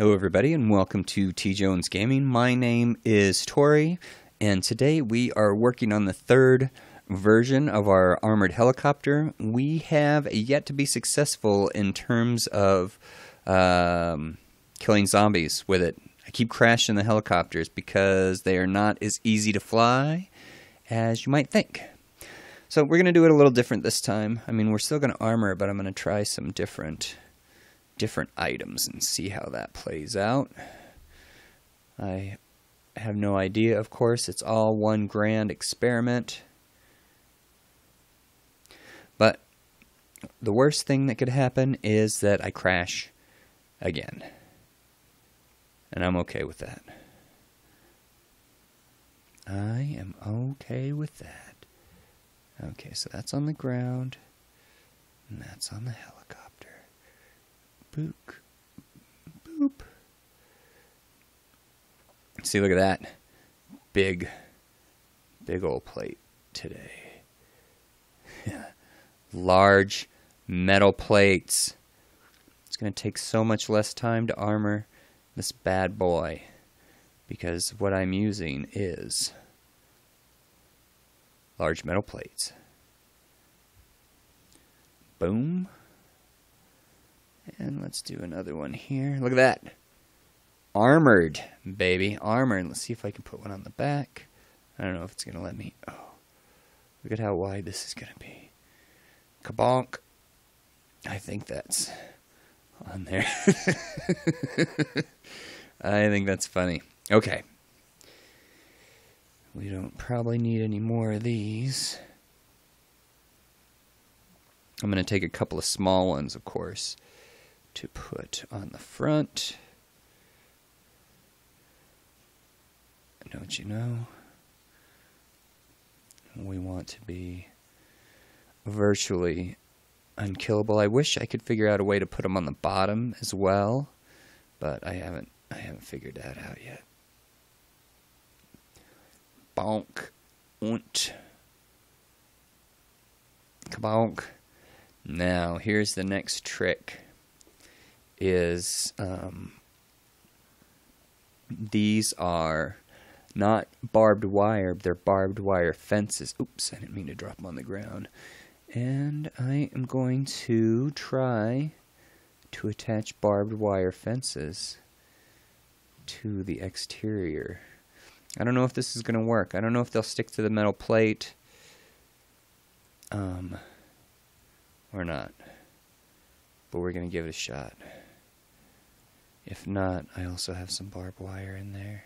Hello, everybody, and welcome to T Jones Gaming. My name is Tori, and today we are working on the third version of our armored helicopter. We have yet to be successful in terms of um, killing zombies with it. I keep crashing the helicopters because they are not as easy to fly as you might think. So we're going to do it a little different this time. I mean, we're still going to armor, but I'm going to try some different different items and see how that plays out. I have no idea, of course. It's all one grand experiment. But the worst thing that could happen is that I crash again. And I'm okay with that. I am okay with that. Okay, so that's on the ground, and that's on the helicopter. See, look at that. Big, big old plate today. Large metal plates. It's going to take so much less time to armor this bad boy because what I'm using is large metal plates. Boom. And let's do another one here. Look at that. Armored, baby. Armored. Let's see if I can put one on the back. I don't know if it's going to let me. Oh, look at how wide this is going to be. Kabonk. I think that's on there. I think that's funny. Okay. We don't probably need any more of these. I'm going to take a couple of small ones, of course to put on the front. Don't you know? We want to be virtually unkillable. I wish I could figure out a way to put them on the bottom as well, but I haven't I haven't figured that out yet. Bonk. Und. Kabonk. Now, here's the next trick is um, these are not barbed wire, they're barbed wire fences. Oops, I didn't mean to drop them on the ground. And I am going to try to attach barbed wire fences to the exterior. I don't know if this is going to work. I don't know if they'll stick to the metal plate um, or not. But we're going to give it a shot. If not, I also have some barbed wire in there.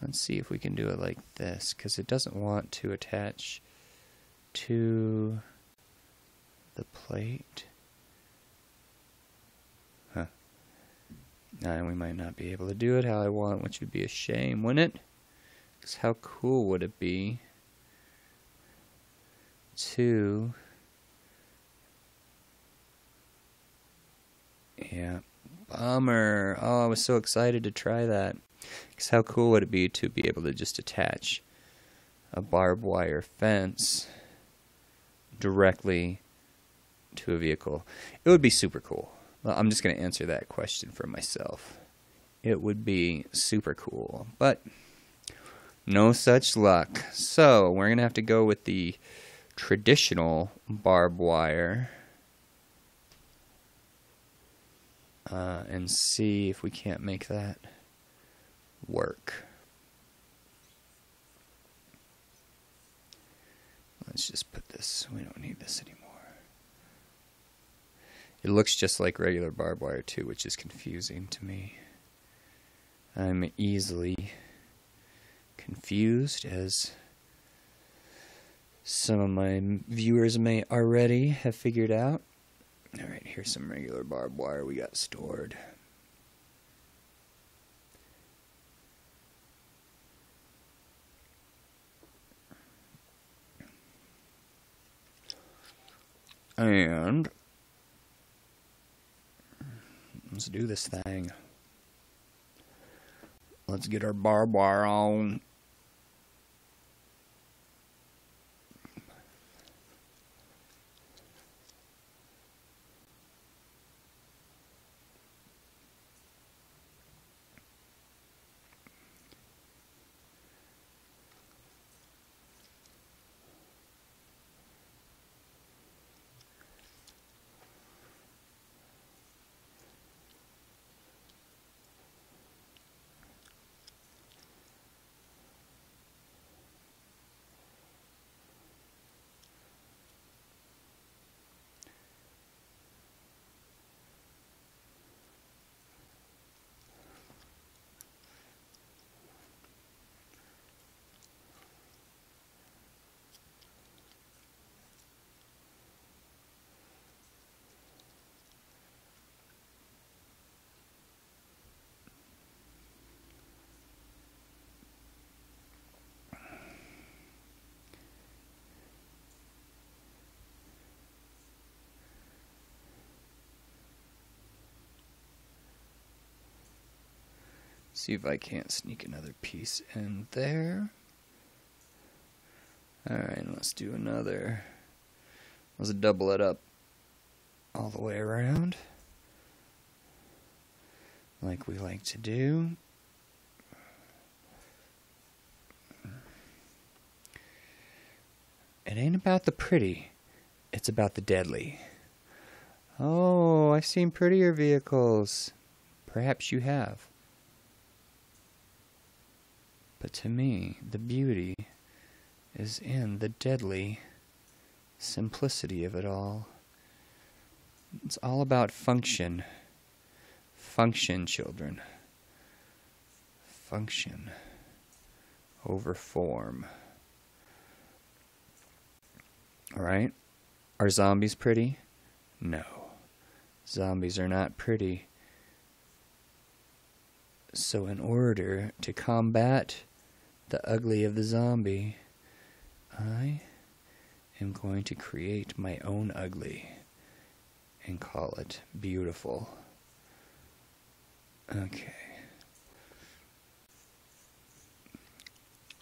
Let's see if we can do it like this, because it doesn't want to attach to the plate. Huh. And we might not be able to do it how I want, which would be a shame, wouldn't it? Because how cool would it be to Yeah. Bummer. Oh, I was so excited to try that. Because how cool would it be to be able to just attach a barbed wire fence directly to a vehicle? It would be super cool. I'm just going to answer that question for myself. It would be super cool. But no such luck. So we're going to have to go with the traditional barbed wire uh, and see if we can't make that work. Let's just put this, we don't need this anymore. It looks just like regular barbed wire too, which is confusing to me. I'm easily confused as some of my viewers may already have figured out. Alright, here's some regular barbed wire we got stored. And let's do this thing. Let's get our barbed wire on. See if I can't sneak another piece in there. Alright, let's do another. Let's double it up all the way around. Like we like to do. It ain't about the pretty, it's about the deadly. Oh, I've seen prettier vehicles. Perhaps you have. But to me, the beauty is in the deadly simplicity of it all. It's all about function. Function, children. Function over form. Alright? Are zombies pretty? No. Zombies are not pretty. So, in order to combat the ugly of the zombie, I am going to create my own ugly and call it beautiful. Okay.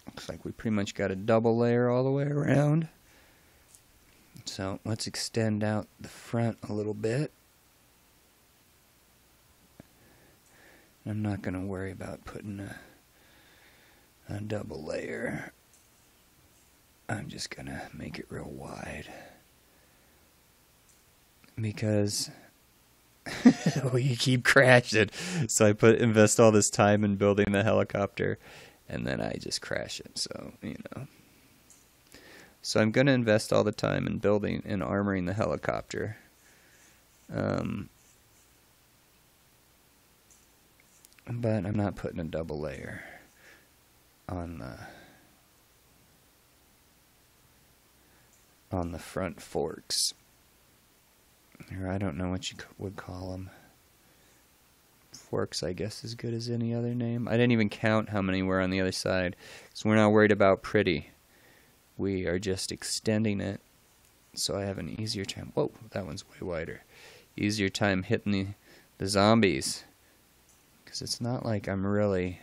Looks like we pretty much got a double layer all the way around. So let's extend out the front a little bit. I'm not going to worry about putting a, a double layer. I'm just to make it real wide. Because we keep crashing. So I put invest all this time in building the helicopter and then I just crash it. So, you know. So I'm to invest all the time in building and armoring the helicopter. Um, but I'm not putting a double layer on the on the front forks. Or I don't know what you would call them. Forks, I guess, as good as any other name. I didn't even count how many were on the other side, so we're not worried about pretty we are just extending it so I have an easier time. Whoa, that one's way wider. Easier time hitting the, the zombies. Because it's not like I'm really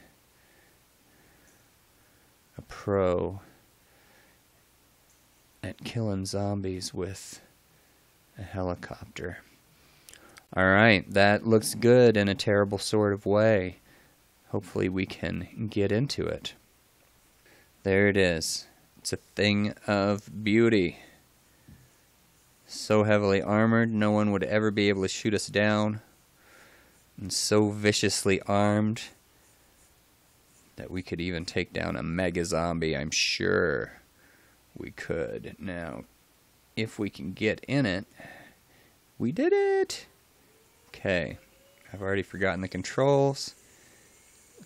a pro at killing zombies with a helicopter. Alright, that looks good in a terrible sort of way. Hopefully we can get into it. There it is. It's a thing of beauty. So heavily armored, no one would ever be able to shoot us down. And so viciously armed that we could even take down a mega zombie, I'm sure we could. Now, if we can get in it, we did it! Okay, I've already forgotten the controls.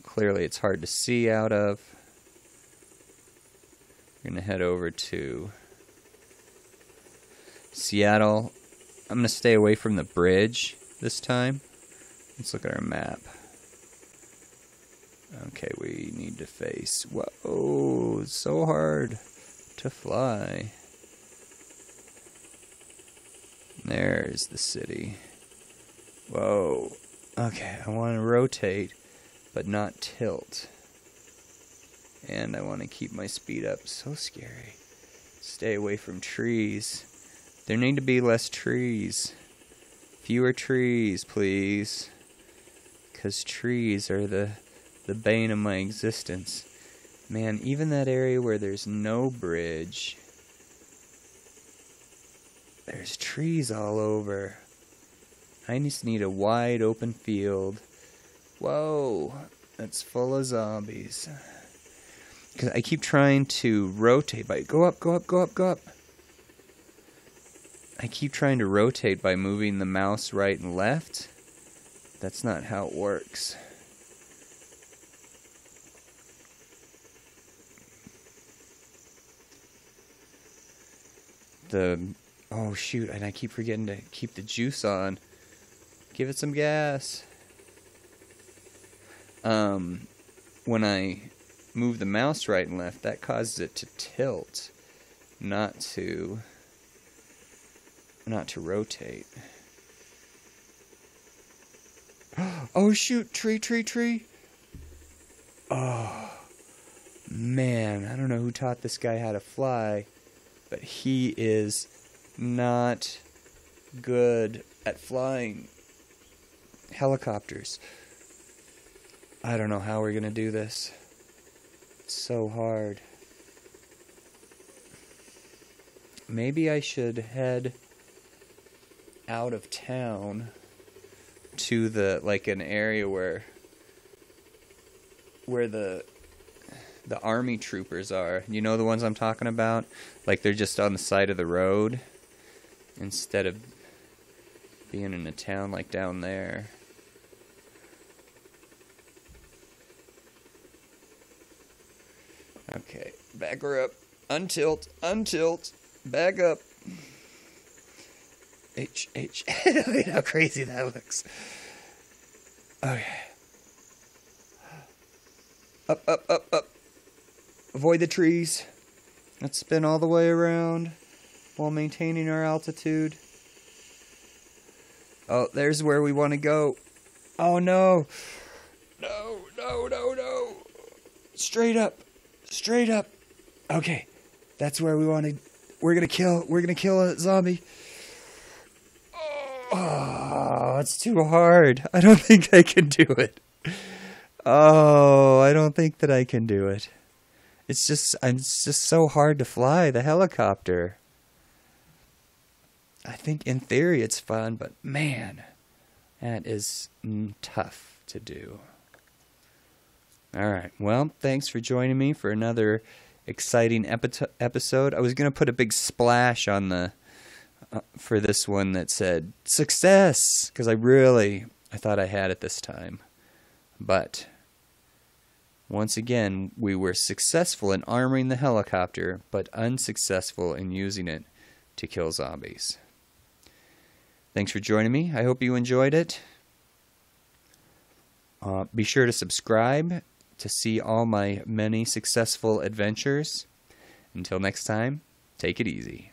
Clearly, it's hard to see out of. We're going to head over to Seattle. I'm going to stay away from the bridge this time. Let's look at our map. Okay, we need to face. Whoa, oh, it's so hard to fly. There's the city. Whoa. Okay, I want to rotate, but not tilt. And I want to keep my speed up. So scary. Stay away from trees. There need to be less trees. Fewer trees, please. Because trees are the, the bane of my existence. Man, even that area where there's no bridge, there's trees all over. I just need a wide open field. Whoa, that's full of zombies. Because I keep trying to rotate by go up, go up, go up, go up. I keep trying to rotate by moving the mouse right and left. That's not how it works. The oh shoot, and I keep forgetting to keep the juice on. Give it some gas. Um when I move the mouse right and left, that causes it to tilt, not to not to rotate. Oh shoot, tree, tree, tree. Oh, man, I don't know who taught this guy how to fly, but he is not good at flying helicopters. I don't know how we're going to do this. It's so hard. Maybe I should head out of town to the like an area where where the the army troopers are. You know the ones I'm talking about? Like they're just on the side of the road instead of being in a town like down there. Okay, back her up. Untilt, untilt, back up. H, H. Look how crazy that looks. Okay. Up, up, up, up. Avoid the trees. Let's spin all the way around while maintaining our altitude. Oh, there's where we want to go. Oh no. No, no, no, no. Straight up. Straight up. Okay. That's where we want to we're going to kill we're going to kill a zombie. Oh, it's too hard. I don't think I can do it. Oh, I don't think that I can do it. It's just it's just so hard to fly the helicopter. I think in theory it's fun, but man, that is tough to do. All right. Well, thanks for joining me for another exciting epi- episode. I was going to put a big splash on the uh, for this one that said success because I really I thought I had it this time. But once again, we were successful in armoring the helicopter, but unsuccessful in using it to kill zombies. Thanks for joining me. I hope you enjoyed it. Uh, be sure to subscribe to see all my many successful adventures. Until next time, take it easy.